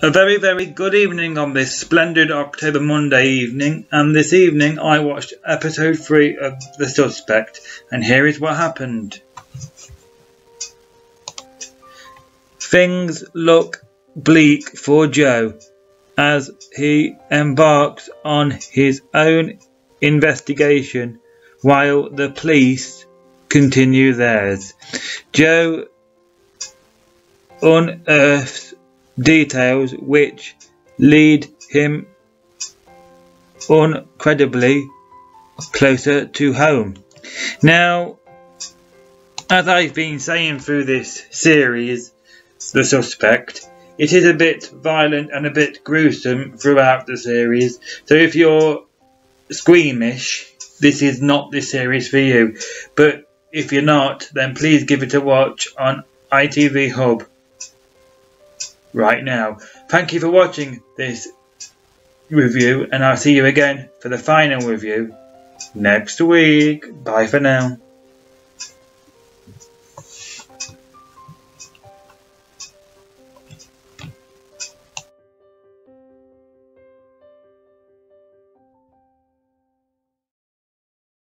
A very, very good evening on this splendid October Monday evening, and this evening I watched episode 3 of The Suspect, and here is what happened. Things look bleak for Joe as he embarks on his own investigation while the police continue theirs. Joe unearths details which lead him incredibly closer to home. Now, as I've been saying through this series, The Suspect, it is a bit violent and a bit gruesome throughout the series, so if you're squeamish, this is not the series for you. But if you're not, then please give it a watch on ITV Hub right now. Thank you for watching this review and I'll see you again for the final review next week. Bye for now.